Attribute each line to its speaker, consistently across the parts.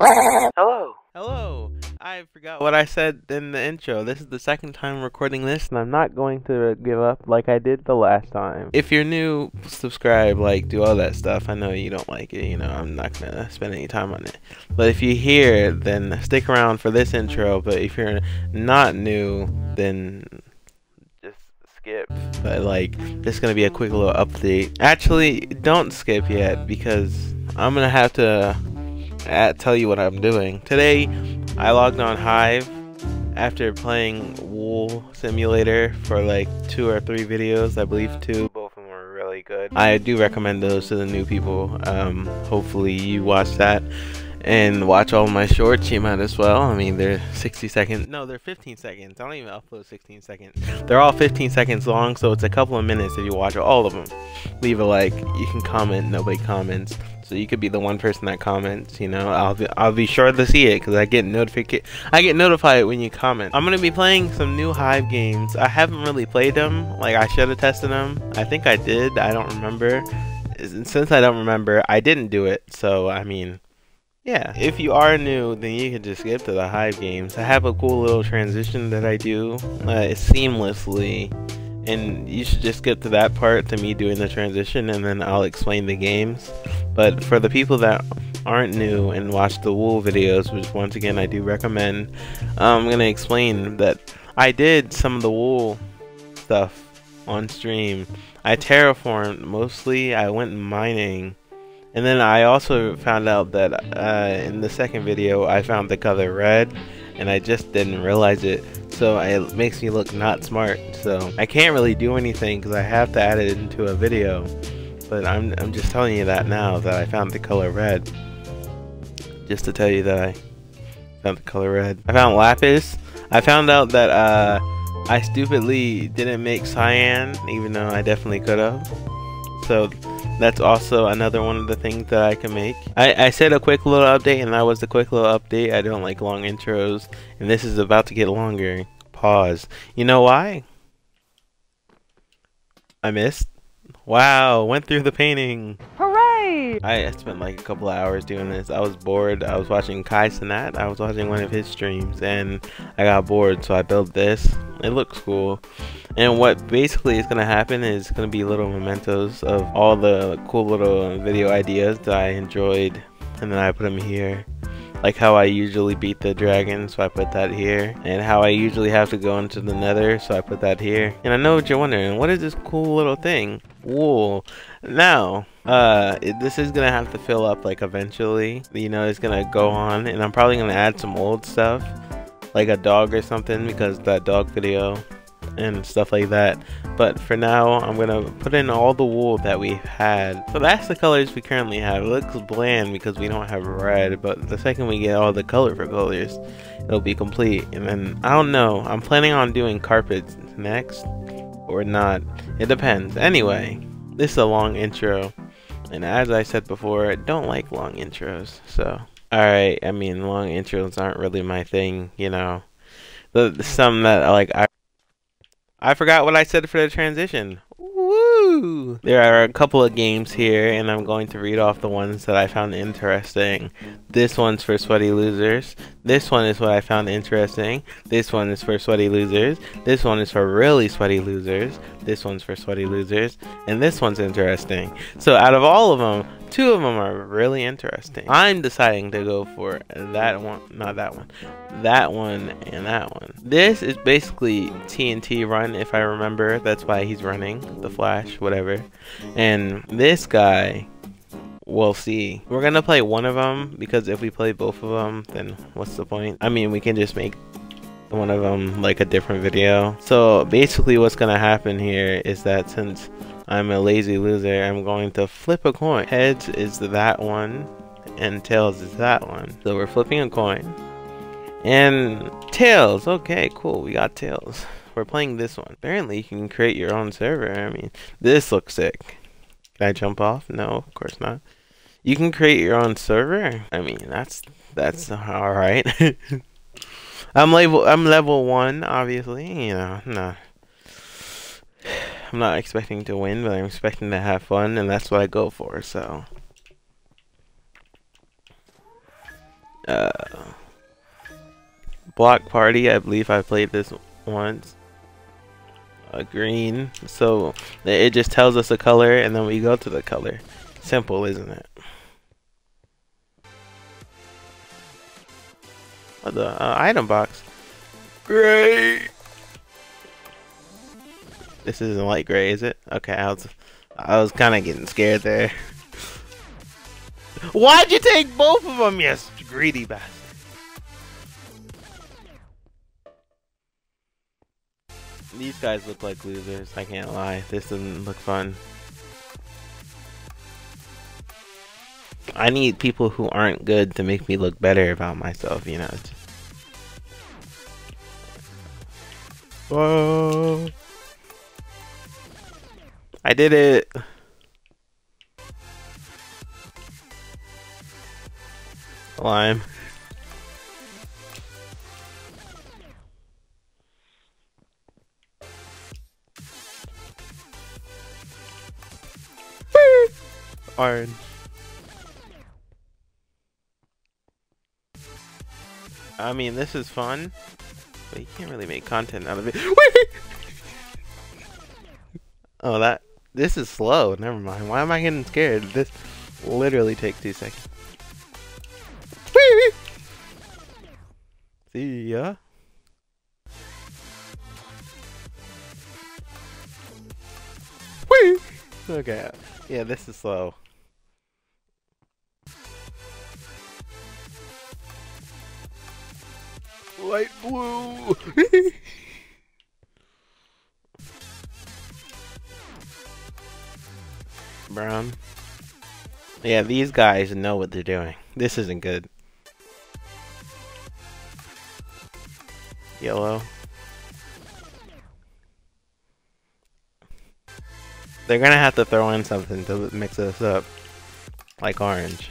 Speaker 1: Hello. Hello. I forgot what I said in the intro. This is the second time recording this, and I'm not going to give up like I did the last time. If you're new, subscribe, like, do all that stuff. I know you don't like it, you know, I'm not gonna spend any time on it. But if you're here, then stick around for this intro. But if you're not new, then just skip. But, like, this is gonna be a quick little update. Actually, don't skip yet because I'm gonna have to at, tell you what I'm doing. Today, I logged on Hive after playing Wool Simulator for like two or three videos, I believe two. Both of them were really good. I do recommend those to the new people. Um, hopefully you watch that and watch all my shorts, you might as well. I mean, they're 60 seconds. No, they're 15 seconds. I don't even upload 16 seconds. They're all 15 seconds long, so it's a couple of minutes if you watch all of them. Leave a like. You can comment. Nobody comments. So you could be the one person that comments. You know, I'll be, I'll be sure to see it because I get notification. I get notified when you comment. I'm gonna be playing some new Hive games. I haven't really played them. Like I should have tested them. I think I did. I don't remember. Since I don't remember, I didn't do it. So I mean, yeah, if you are new, then you can just skip to the Hive games. I have a cool little transition that I do uh, seamlessly, and you should just skip to that part to me doing the transition, and then I'll explain the games. But for the people that aren't new and watch the wool videos, which once again I do recommend, I'm gonna explain that I did some of the wool stuff on stream. I terraformed mostly. I went mining and then I also found out that uh, in the second video I found the color red and I just didn't realize it so it makes me look not smart so I can't really do anything because I have to add it into a video. But I'm, I'm just telling you that now that I found the color red. Just to tell you that I found the color red. I found lapis. I found out that uh, I stupidly didn't make cyan even though I definitely could have so that's also another one of the things that I can make. I, I said a quick little update and that was the quick little update. I don't like long intros and this is about to get longer. Pause. You know why? I missed. Wow, went through the painting. I spent like a couple hours doing this. I was bored. I was watching Kai Cenat. I was watching one of his streams and I got bored so I built this. It looks cool. And what basically is going to happen is going to be little mementos of all the cool little video ideas that I enjoyed. And then I put them here. Like how I usually beat the dragon, so I put that here. And how I usually have to go into the nether, so I put that here. And I know what you're wondering, what is this cool little thing? Wool. Now, uh, this is gonna have to fill up like eventually. You know, it's gonna go on, and I'm probably gonna add some old stuff, like a dog or something, because that dog video and stuff like that. But for now, I'm gonna put in all the wool that we've had. So that's the colors we currently have. It looks bland because we don't have red, but the second we get all the colorful colors, it'll be complete. And then, I don't know, I'm planning on doing carpets next, or not. It depends. Anyway, this is a long intro. And as I said before, I don't like long intros, so... Alright, I mean, long intros aren't really my thing, you know. The, some that, like, I I forgot what I said for the transition. Woo! There are a couple of games here, and I'm going to read off the ones that I found interesting. This one's for sweaty losers. This one is what I found interesting. This one is for sweaty losers. This one is for really sweaty losers. This one's for sweaty losers. And this one's interesting. So out of all of them, two of them are really interesting. I'm deciding to go for that one, not that one, that one and that one. This is basically TNT run, if I remember. That's why he's running, the Flash, whatever. And this guy, we'll see. We're gonna play one of them because if we play both of them, then what's the point? I mean, we can just make one of them like a different video. So basically what's gonna happen here is that since I'm a lazy loser. I'm going to flip a coin. Heads is that one, and tails is that one. So we're flipping a coin. And tails. Okay, cool. We got tails. We're playing this one. Apparently, you can create your own server. I mean, this looks sick. Can I jump off? No, of course not. You can create your own server. I mean, that's that's all right. I'm level I'm level one, obviously. You know, no. I'm not expecting to win, but I'm expecting to have fun, and that's what I go for, so. Uh, Block Party, I believe I played this once. A green, so it just tells us a color and then we go to the color. Simple, isn't it? The uh, item box. Great. This isn't light gray, is it? Okay, I was, I was kind of getting scared there. Why'd you take both of them, you greedy bastard? These guys look like losers, I can't lie. This doesn't look fun. I need people who aren't good to make me look better about myself, you know. Whoa. I did it. Lime. Orange. I mean, this is fun, but you can't really make content out of it. oh, that this is slow. Never mind. Why am I getting scared? This literally takes two seconds. See ya. Okay. Yeah, this is slow. Light blue! Brown. Yeah, these guys know what they're doing. This isn't good. Yellow. They're gonna have to throw in something to mix this up. Like orange.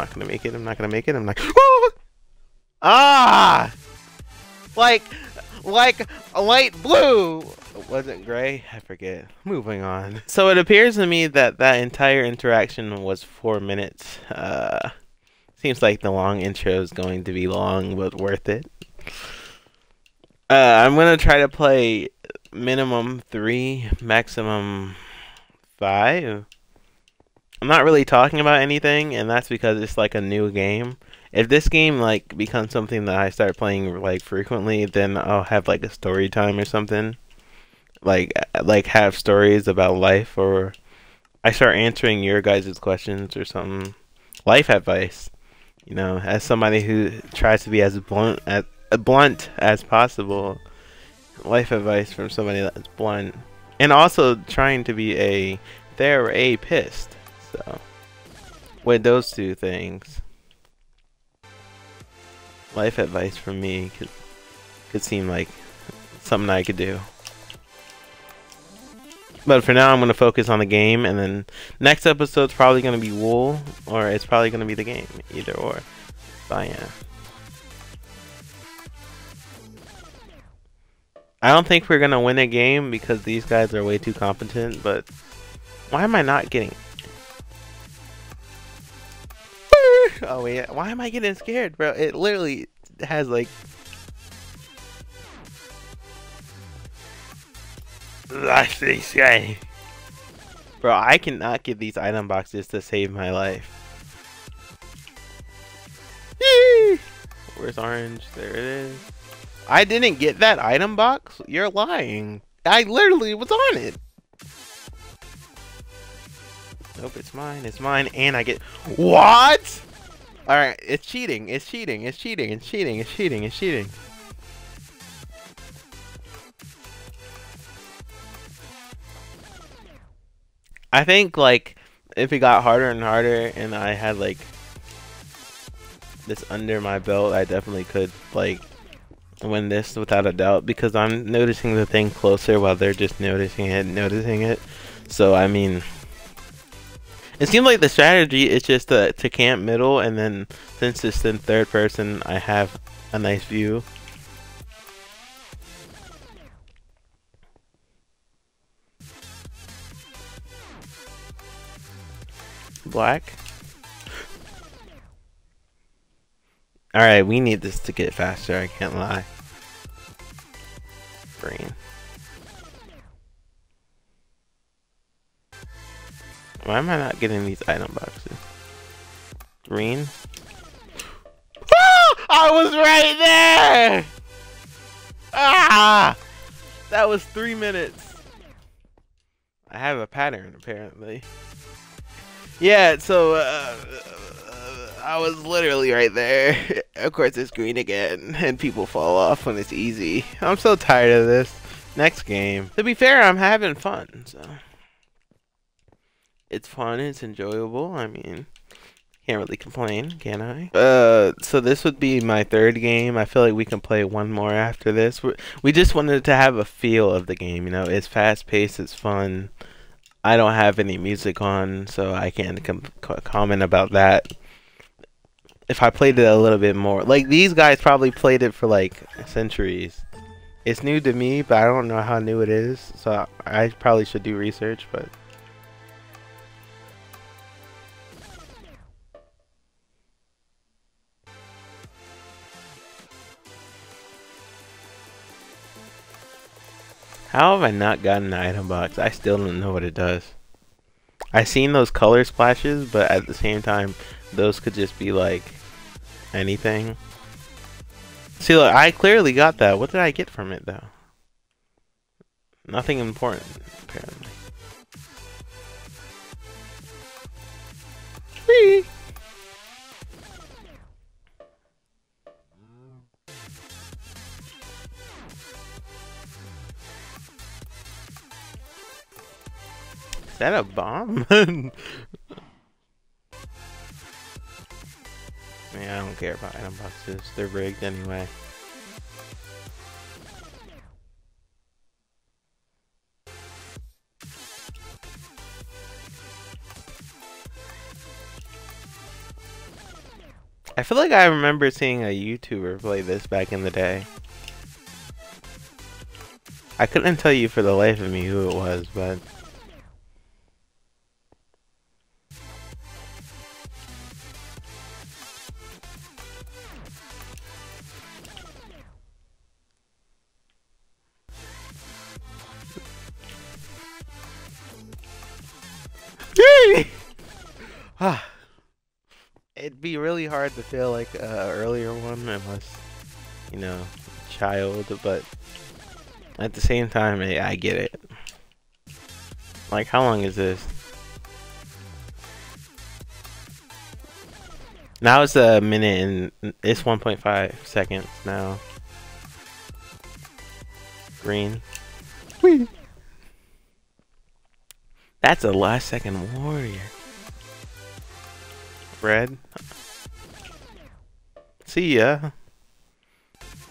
Speaker 1: Not gonna make it, I'm not gonna make it, I'm not- Ah! Like, like a light blue! wasn't gray? I forget. Moving on. So it appears to me that that entire interaction was four minutes. Uh, seems like the long intro is going to be long, but worth it. Uh, I'm gonna try to play minimum three, maximum five. I'm not really talking about anything, and that's because it's like a new game. If this game like becomes something that I start playing like frequently, then I'll have like a story time or something. Like like have stories about life, or I start answering your guys' questions or something. Life advice, you know, as somebody who tries to be as blunt as blunt as possible. Life advice from somebody that's blunt, and also trying to be a they're therapist. So, with those two things, life advice from me could could seem like something I could do. But for now, I'm going to focus on the game, and then next episode's probably going to be Wool, or it's probably going to be the game, either or. But yeah. I don't think we're going to win a game because these guys are way too competent, but why am I not getting oh wait, why am I getting scared, bro? It literally has like That's this guy. Bro, I cannot get these item boxes to save my life. Yee! Where's orange? There it is. I didn't get that item box? You're lying. I literally was on it. Nope, it's mine. It's mine. And I get... What? Alright, it's cheating. It's cheating. It's cheating. It's cheating. It's cheating. It's cheating. I think, like, if it got harder and harder and I had, like, this under my belt, I definitely could, like, win this without a doubt because I'm noticing the thing closer while they're just noticing it, noticing it. So, I mean... It seems like the strategy is just to, to camp middle, and then since it's in third person, I have a nice view. Black. Alright, we need this to get faster, I can't lie. Am I not getting these item boxes? Green. Ah! I was right there! Ah! That was three minutes. I have a pattern, apparently. Yeah, so, uh, I was literally right there. of course, it's green again, and people fall off when it's easy. I'm so tired of this. Next game. To be fair, I'm having fun, so. It's fun, it's enjoyable. I mean, can't really complain, can I? Uh, so this would be my third game. I feel like we can play one more after this. We just wanted to have a feel of the game, you know. It's fast paced, it's fun. I don't have any music on, so I can't com comment about that if I played it a little bit more. Like these guys probably played it for like centuries. It's new to me, but I don't know how new it is, so I probably should do research, but How have I not gotten an item box? I still don't know what it does. I've seen those color splashes, but at the same time, those could just be like anything. See, look, I clearly got that. What did I get from it, though? Nothing important, apparently. That a bomb? Yeah, I don't care about item boxes. They're rigged anyway. I feel like I remember seeing a YouTuber play this back in the day. I couldn't tell you for the life of me who it was, but... hard to feel like a uh, earlier one unless, you know, child, but at the same time, I, I get it. Like, how long is this? Now it's a minute and it's 1.5 seconds now. Green. Whee! That's a last second warrior. Red. See ya.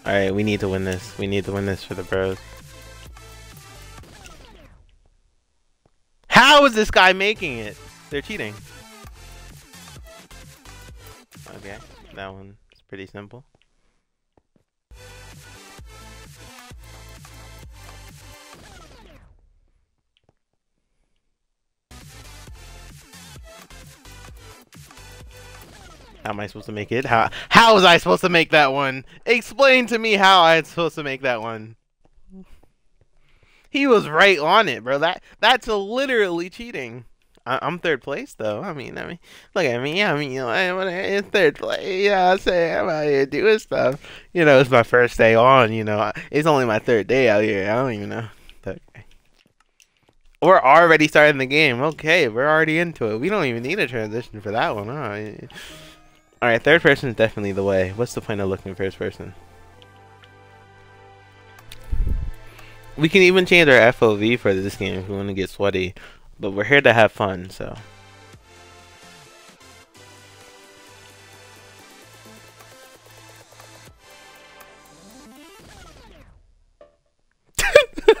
Speaker 1: Alright, we need to win this. We need to win this for the bros. How is this guy making it? They're cheating. Okay, that one is pretty simple. How am I supposed to make it? How how was I supposed to make that one? Explain to me how I'm supposed to make that one. He was right on it, bro. That that's literally cheating. I, am third place though. I mean, I mean, look at me. I mean, you know, I'm in third place. Yeah, I say I'm out here doing stuff. You know, it's my first day on. You know, it's only my third day out here. I don't even know. But we're already starting the game. Okay, we're already into it. We don't even need a transition for that one, huh? Alright, third person is definitely the way. What's the point of looking first person? We can even change our FOV for this game if we want to get sweaty. But we're here to have fun, so...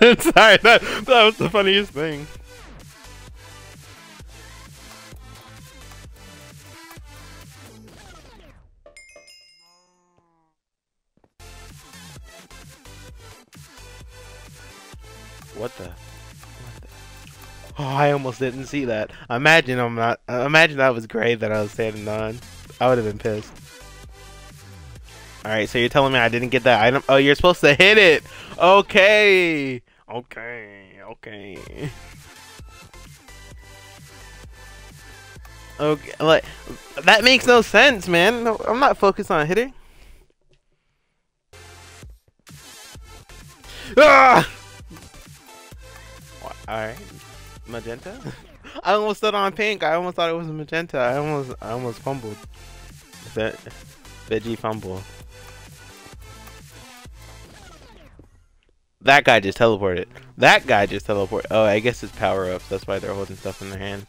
Speaker 1: Sorry, that, that was the funniest thing. What the? What the? Oh, I almost didn't see that. Imagine I'm not. Uh, imagine that was gray that I was standing on. I would have been pissed. All right, so you're telling me I didn't get that item? Oh, you're supposed to hit it. Okay. Okay. Okay. Okay, like that makes no sense, man. No, I'm not focused on hitting. Ah! Alright. Magenta? I almost stood on pink. I almost thought it was magenta. I almost I almost fumbled. That veggie fumble. That guy just teleported. That guy just teleported. Oh, I guess it's power ups. That's why they're holding stuff in their hand.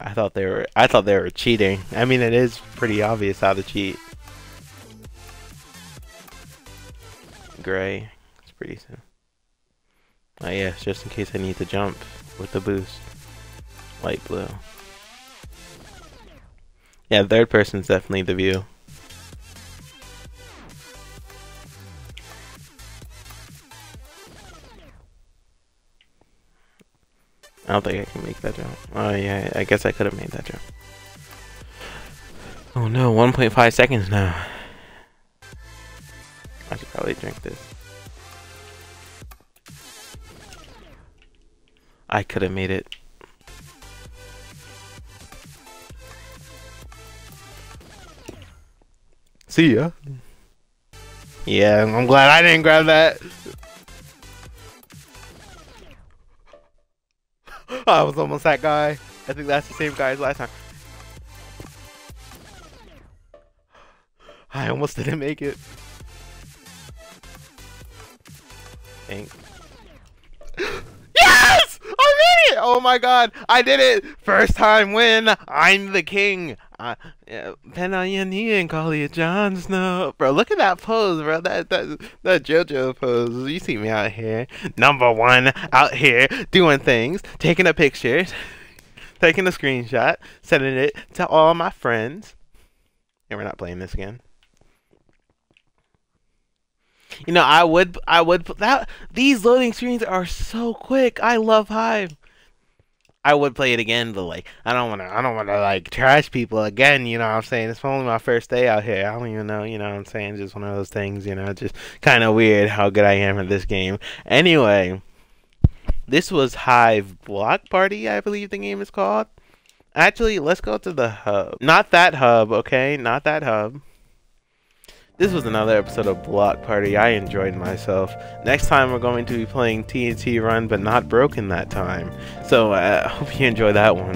Speaker 1: I thought they were I thought they were cheating. I mean it is pretty obvious how to cheat. Gray. Pretty soon. Oh yeah, just in case I need to jump with the boost. Light blue. Yeah, third person's definitely the view. I don't think I can make that jump. Oh yeah, I guess I could have made that jump. Oh no, 1.5 seconds now. I should probably drink this. I could have made it. See ya. Yeah, I'm glad I didn't grab that. I was almost that guy. I think that's the same guy as last time. I almost didn't make it. Think. Yes! I made it! Oh my god, I did it! First time win! I'm the king! Uh, yeah, pen on your knee and call you Jon Snow. Bro, look at that pose, bro. That that that JoJo pose. You see me out here, number one, out here doing things, taking a picture, taking a screenshot, sending it to all my friends. And we're not playing this again. You know, I would, I would that. These loading screens are so quick. I love Hive. I would play it again, but like I don't wanna I don't wanna like trash people again, you know what I'm saying? It's only my first day out here. I don't even know, you know what I'm saying? Just one of those things, you know, just kinda weird how good I am at this game. Anyway. This was Hive Block Party, I believe the game is called. Actually, let's go to the hub. Not that hub, okay? Not that hub. This was another episode of Block Party. I enjoyed myself. Next time we're going to be playing TNT Run, but not broken that time. So I uh, hope you enjoy that one.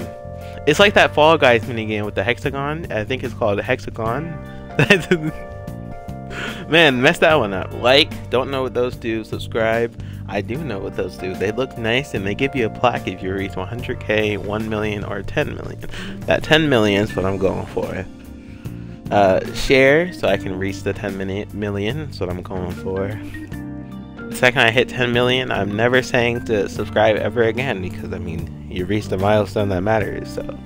Speaker 1: It's like that Fall Guys minigame with the hexagon. I think it's called Hexagon. Man, messed that one up. Like, don't know what those do. Subscribe. I do know what those do. They look nice and they give you a plaque if you reach 100k, 1 million, or 10 million. That 10 million is what I'm going for. Uh, share so I can reach the 10 minute million. That's what I'm going for. The second I hit 10 million, I'm never saying to subscribe ever again because I mean, you reached the milestone that matters. So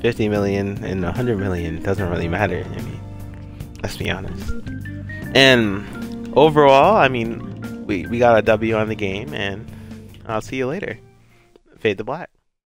Speaker 1: 50 million and 100 million doesn't really matter. I mean, let's be honest. And overall, I mean, we, we got a W on the game, and I'll see you later. Fade to black.